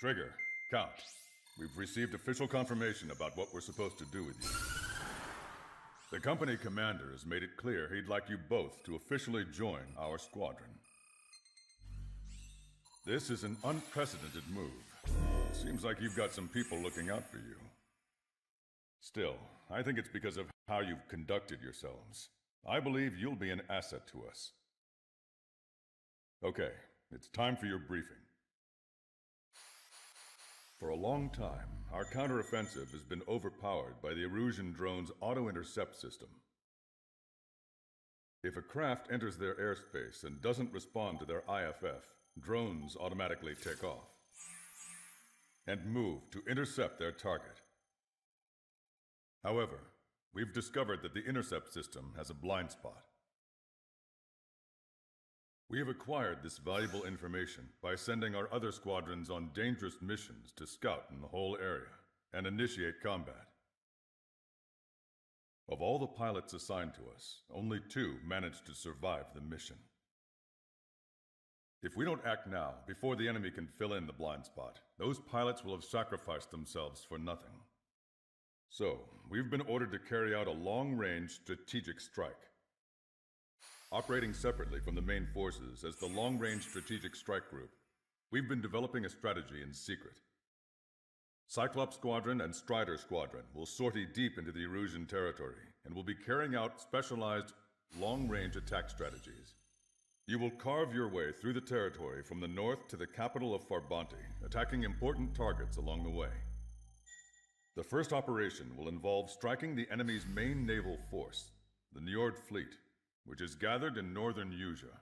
Trigger, Count. We've received official confirmation about what we're supposed to do with you. The company commander has made it clear he'd like you both to officially join our squadron. This is an unprecedented move. Seems like you've got some people looking out for you. Still, I think it's because of how you've conducted yourselves. I believe you'll be an asset to us. Okay, it's time for your briefing. For a long time, our counteroffensive has been overpowered by the Erusian drone's auto-intercept system. If a craft enters their airspace and doesn't respond to their IFF, drones automatically take off and move to intercept their target. However, we've discovered that the intercept system has a blind spot. We have acquired this valuable information by sending our other squadrons on dangerous missions to scout in the whole area and initiate combat. Of all the pilots assigned to us, only two managed to survive the mission. If we don't act now, before the enemy can fill in the blind spot, those pilots will have sacrificed themselves for nothing. So, we've been ordered to carry out a long-range strategic strike. Operating separately from the main forces as the Long Range Strategic Strike Group, we've been developing a strategy in secret. Cyclops Squadron and Strider Squadron will sortie deep into the Erusian territory and will be carrying out specialized long-range attack strategies. You will carve your way through the territory from the north to the capital of Farbanti, attacking important targets along the way. The first operation will involve striking the enemy's main naval force, the Njord Fleet, which is gathered in northern Usea.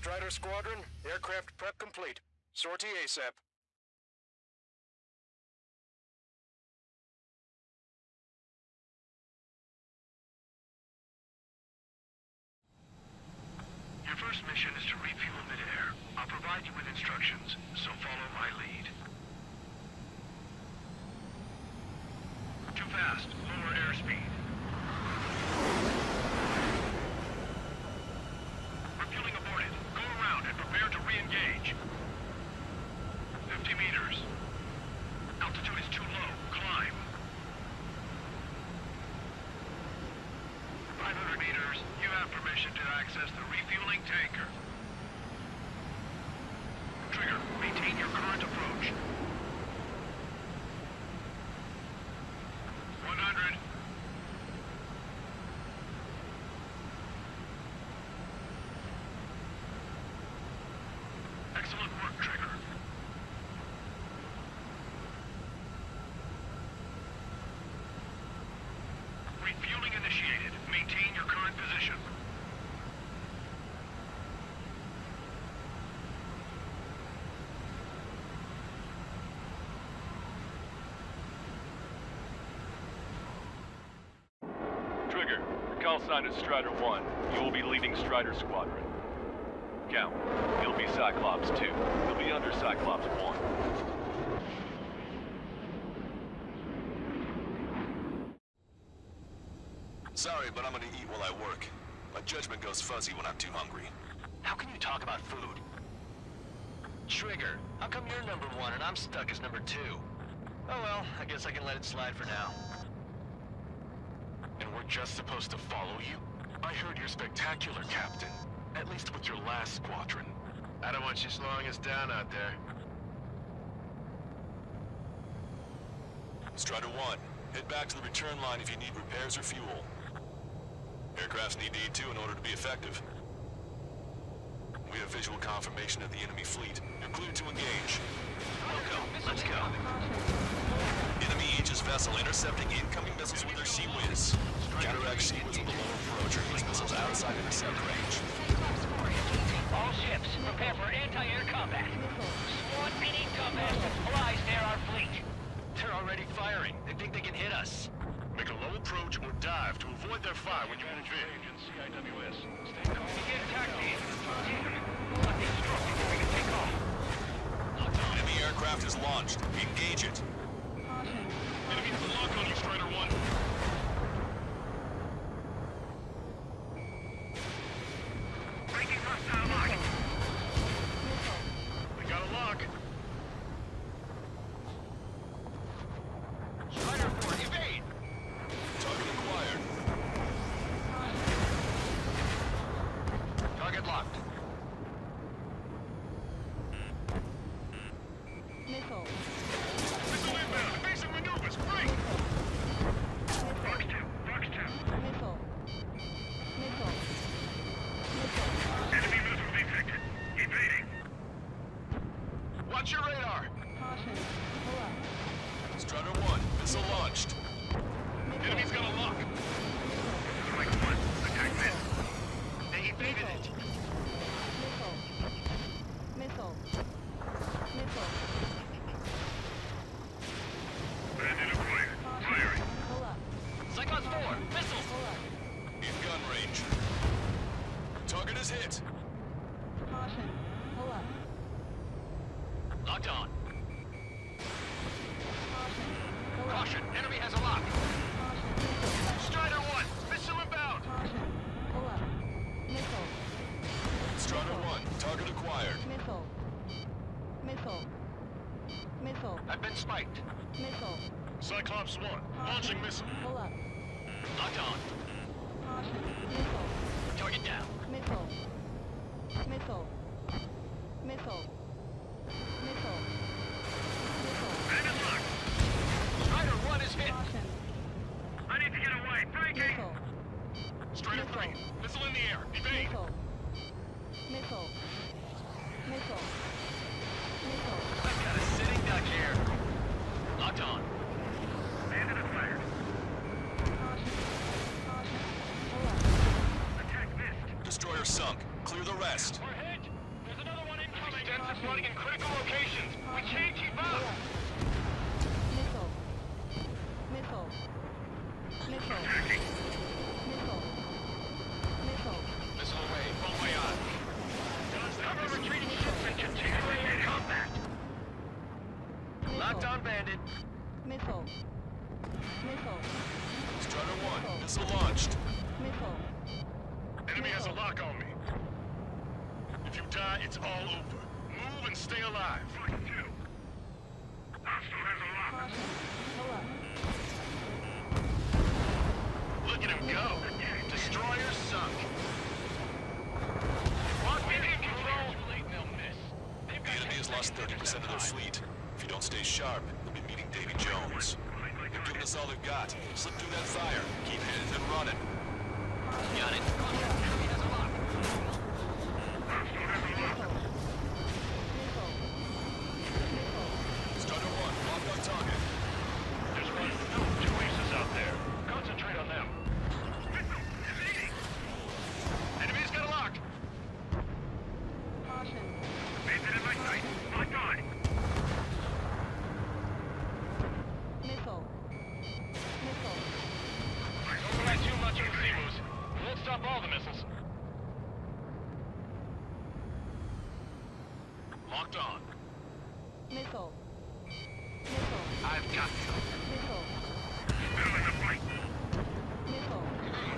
Strider Squadron, aircraft prep complete. Sortie ASAP. Your first mission is to refuel midair. I'll provide you with instructions, so follow my lead. Too fast. Lower airspeed. Refueling aborted. Go around and prepare to re-engage. 50 meters. Altitude is too low. Climb. 500 meters. You have access the refueling tanker. Trigger, maintain your current approach. 100. Excellent work, Trigger. Refueling initiated. Maintain your current position. Trigger, your call sign is Strider 1. You will be leading Strider Squadron. Count, you'll be Cyclops 2. You'll be under Cyclops 1. Sorry, but I'm gonna eat while I work. My judgment goes fuzzy when I'm too hungry. How can you talk about food? Trigger, how come you're number one and I'm stuck as number two? Oh well, I guess I can let it slide for now. And we're just supposed to follow you? I heard you're spectacular, Captain. At least with your last squadron. I don't want you slowing us down out there. Strider 1, head back to the return line if you need repairs or fuel. Aircrafts need D2 in order to be effective. We have visual confirmation of the enemy fleet. You're cleared to engage. Loco, let's go. Enemy Aegis vessel intercepting incoming missiles with their CIWS. Counteract Sea Whiz with a low approach or use missiles outside intercept range. All ships, prepare for anti-air combat. Squad PD combat supplies near our fleet. They're already firing. They think they can hit us. Make a low approach or dive to avoid their fire when you move in. CIWS. Stay calm. Begin taxi. Let the instructor before we can take off. Enemy aircraft is launched. Engage it. Enemy has a lock on you, Strider 1. Breaking hostile lock. We got a lock. Strider 4, evade! Target acquired. Target locked. Missile. Missile inbound. Evasive maneuvers. Break. Fox 2, Fox 2. Missile. Missile. Missile. Enemy missile detected. Evading. Watch your radar. Caution. Pull up. Strider 1, missile launched. Enemy's got a lock. I've been spiked. Missile. Cyclops 1. Launching missile. Pull up. Locked on. Caution. Missile. Target down. Missile. Missile. Missile. Missile. Missile. Bandit locked. Strider 1 is hit. Caution. I need to get away. Breaking. Missile. Strider 3. Missile in the air. Evade. Missile. Missile. Missile. I've got a sitting duck here. Locked on. Bandit acquired. Caution. Caution. Pull up. Attack missed. Destroyer sunk. Clear the rest. We're hit. There's another one incoming. Running in critical locations. We can't keep Pull up. up. Missile. Missile. Missile. Missile. Missile. Missile away. Bon voyage. Cover retreating ships and continue combat. Locked on bandit. Missile. Missile. Strider 1, missile launched. Missile. Enemy has a lock on me. If you die, it's all over. Move and stay alive. Flight 2. Hostile has a lock. Caution. Pull up. Look at him go. Destroyer sunk. Lock me in control. They'll miss. Lost 30% of their fleet. If you don't stay sharp, they'll be meeting Davy Jones. They've given us all they've got. Slip through that fire. Keep headed and running. Got it. Locked on. Missile. Missile. I've got you. Missile. Missile.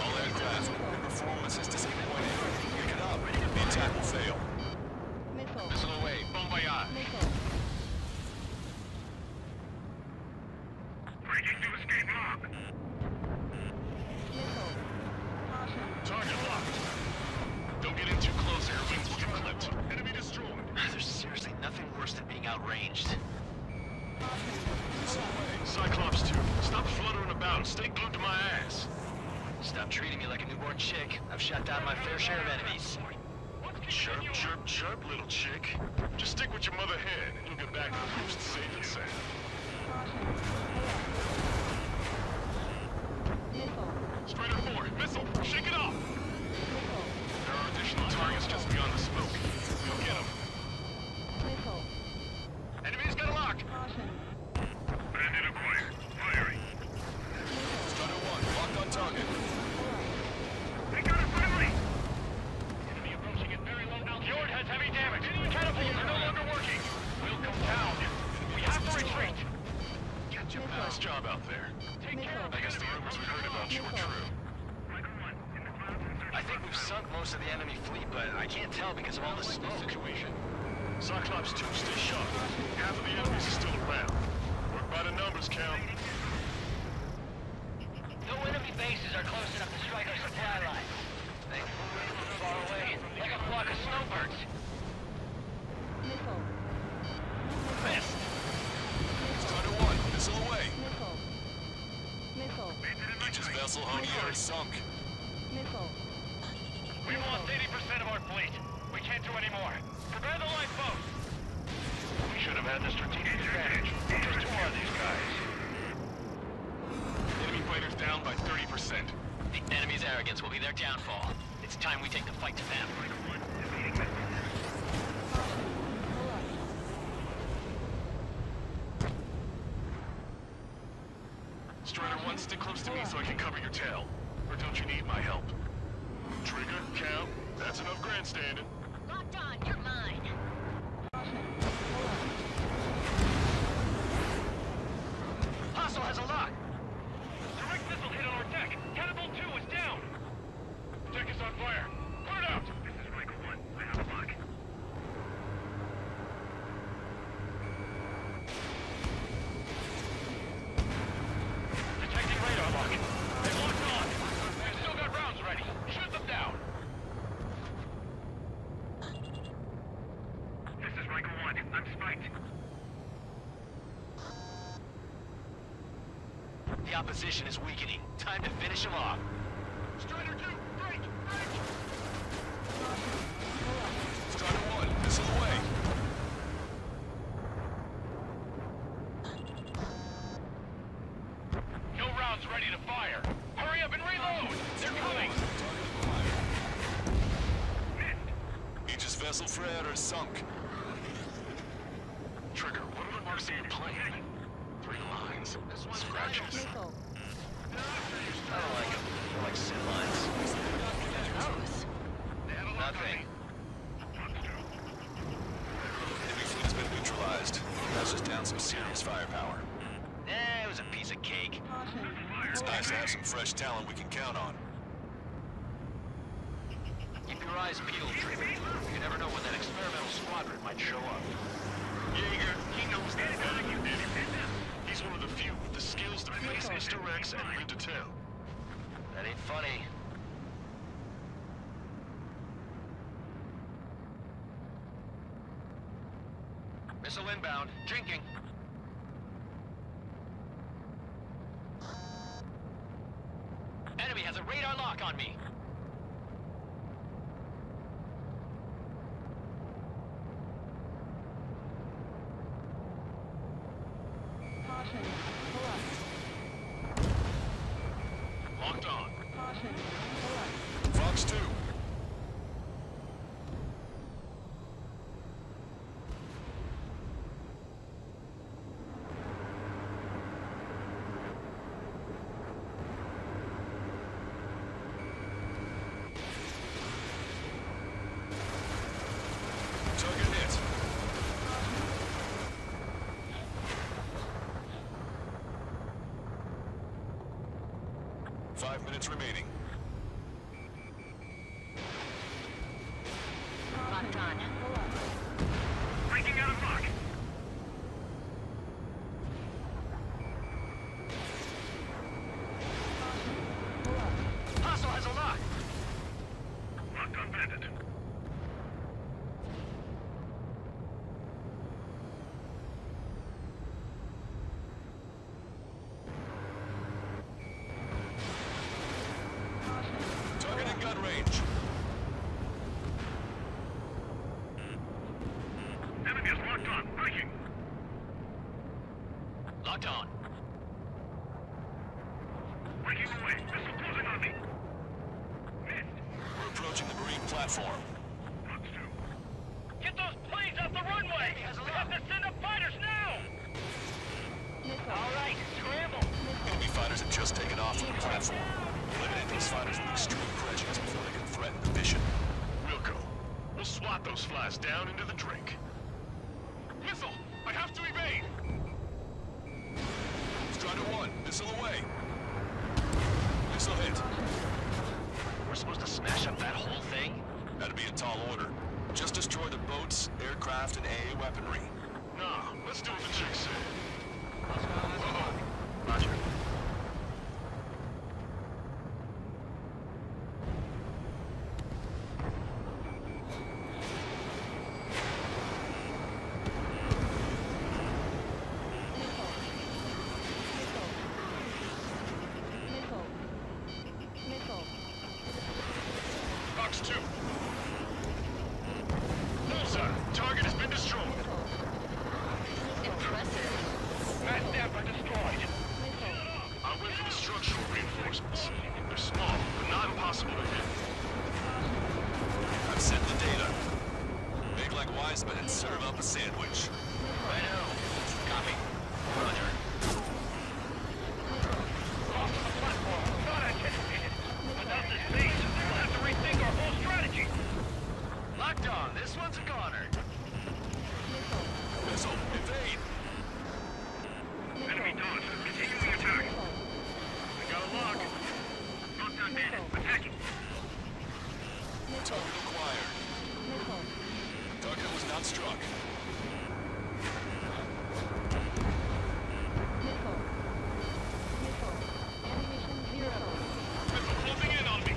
All aircraft. Performance is disappointing. Pick it up. The attack will fail. Chirp, chirp, chirp, little chick. Just stick with your mother hen and you'll get back to the roost safe and sound. Strider 4, missile, shake it off! There are additional targets just beyond the smoke. Go get them. Enemy's got a lock! We've sunk most of the enemy fleet, but I can't tell because of all the smoke. Situation. Cyclops 2, stay sharp. Half of the enemies are still around. Work by the numbers, Cal. No enemy bases are close enough to strike our supply line. They move from far away, like a flock of snowbirds. Missile. Missed. Strider 1, missile away. Missile. Missile. Aegis vessel Honier is sunk. Missile. We lost 80% of our fleet. We can't do any more. Prepare the lifeboats. We should have had the strategic advantage. Just two more of these guys. Enemy fighters down by 30%. The enemy's arrogance will be their downfall. It's time we take the fight to them. Pull. Strider 1, stick close to me so I can cover your tail. Or don't you need my help? Trigger, Cal, that's enough grandstanding. Locked on. You're mine. Hostile has a lock! Direct missile hit on our deck. Catapult 2 is down. Deck is on fire. Put it out! This is Michael 1. I have a lock. Detecting radar lock. They've locked on. They've still got rounds ready. Shoot them down. This is Michael 1. I'm spiked. The opposition is weakening. Time to finish them off. Strider 2, break! Break! Strider 1, missile away. No rounds ready to fire. Hurry up and reload. They're coming. Aegis vessel Frere is sunk. Trigger, what are the marks on your plane? Three lines. Scratches. Missile. I don't like them. They're like sin lines. Nothing. Enemy fleet has been neutralized. That's just down some serious firepower. Eh, it was a piece of cake. Caution. It's Pull up. Nice to have some fresh talent we can count on. Keep your eyes peeled, Trigger. You never know when that experimental squadron might show up. Jaeger, he knows that guy you did. He's one of the few with the skills to face Mr. X and live to tell. That ain't funny. Missile inbound. Drinking. Enemy has a radar lock on me. Caution. Pull up. Locked on. Caution. Pull up. Fox 2, target hit. Five minutes remaining. Locked on. Locked on. Breaking away. Missile closing on me. Missed. We're approaching the marine platform. Get those planes off the runway! We have to send up fighters now! All right, scramble! Enemy fighters have just taken off from the platform. Eliminate these fighters with extreme prejudice before they can threaten the mission. We'll. We'll swat those flies down into the drink. Missile away. Missile hit. We're supposed to smash up that whole thing? That'd be a tall order. Just destroy the boats, aircraft, and AA weaponry. Nah, let's do what the chick said. Roger. Missile. Missile. Fox 2. Bullseye. Target has been destroyed. Impressive. Mass Dapper destroyed. Missile. I went for the structural reinforcements. They're small, but not impossible to hit. I've sent the data. And serve up a sandwich. Righto. Copy. Roger. Off the platform. Not anticipated. Without this base, we'll have to rethink our whole strategy. Locked on. This one's a goner. Missile. Missile, evade! Enemy Dawn. Continuing attack. I got a lock. Locked on bandit. Attacking. Missile. Target acquired. Missile. Target was not struck. Missile. Missile. Ammunition zero. Missile closing in on me.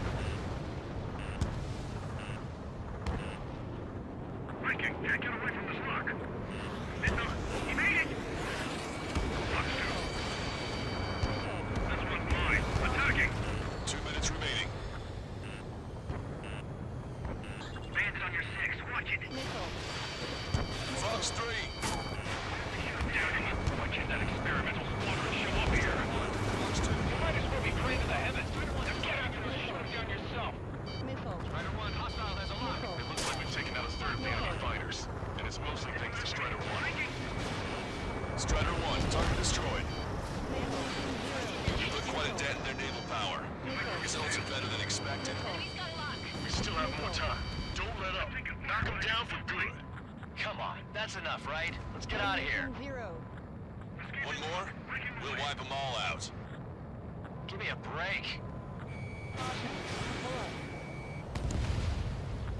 Breaking. Can't get away from this lock. Missile. He made it. Fox 2. This one's mine. Attacking. Two minutes remaining. Bandit on your six. Watch it. Missile. Fox 3! Why can't that experimental squadron show up here? Fox 2. You might as well be praying to the heavens. Now get after this shoot him down yourself. Missile. Strider 1, hostile has a lock. Missile. It looks like we've taken out a third of the enemy fighters. And it's mostly thanks to Strider 1. Strider 1, target destroyed. Missile. You put quite a dent in their naval power. Results are better than expected. We still have more time. Don't let up. Knock them down for good. Come on. That's enough, right? Let's get out of here. Zero. One more, we'll wipe them all out. Give me a break. Caution. Pull up.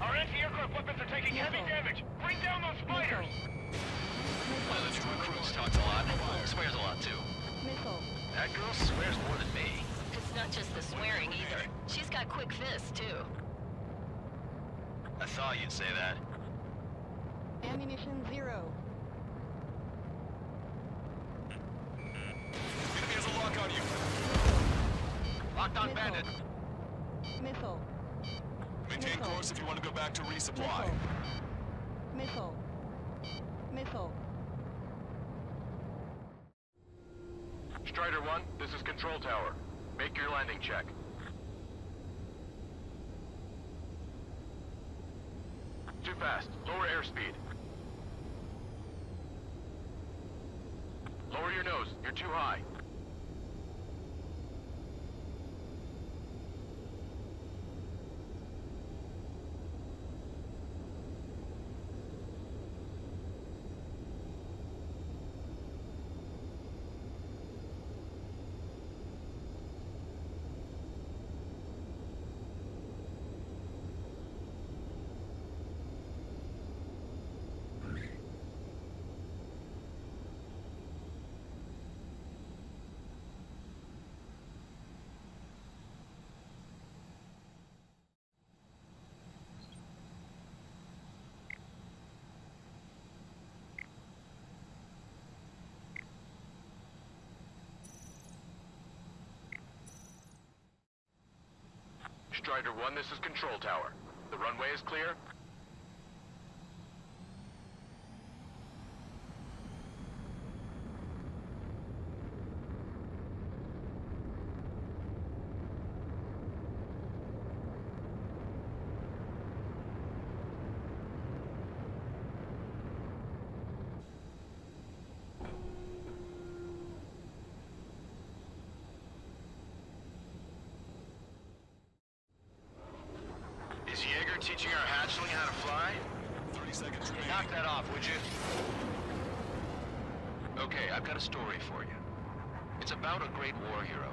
Our anti-aircraft weapons are taking heavy damage. Bring down those fighters. One of the two recruits talks a lot. Swears a lot, too. Missile. That girl swears more than me. It's not just the swearing either. She's got quick fists, too. I thought you'd say that. Ammunition zero. Enemy has a lock on you. Locked on Missile. bandit. Missile. Maintain Missile. course if you want to go back to resupply. Missile. Missile. Missile. Strider 1, this is Control Tower. Make your landing check. Too fast. Lower airspeed. Lower your nose. You're too high. Strider 1, this is Control Tower. The runway is clear? Here teaching our hatchling how to fly? 30 seconds remaining. Knock that off, would you? Okay, I've got a story for you. It's about a great war hero.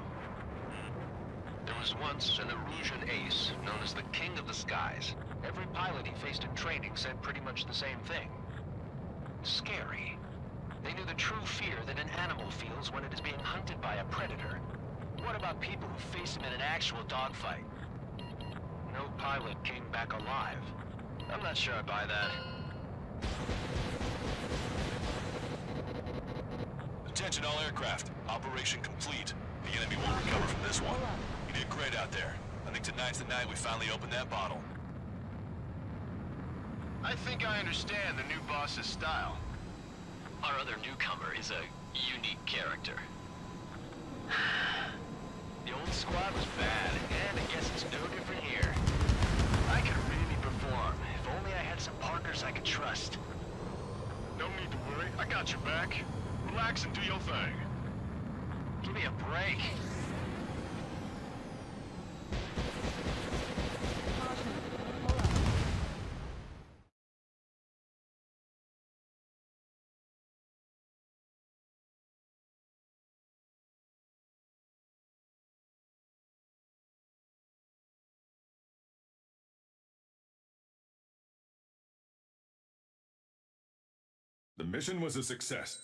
There was once an Erusian ace known as the King of the Skies. Every pilot he faced in training said pretty much the same thing. Scary. They knew the true fear that an animal feels when it is being hunted by a predator. What about people who face him in an actual dogfight? No pilot came back alive. I'm not sure I buy that. Attention all aircraft. Operation complete. The enemy won't recover from this one. You did great out there. I think tonight's the night we finally open that bottle. I think I understand the new boss's style. Our other newcomer is a unique character. The old squad was bad, and I guess it's no different here. I could really perform, if only I had some partners I could trust. No need to worry. I got your back. Relax and do your thing. Give me a break. The mission was a success.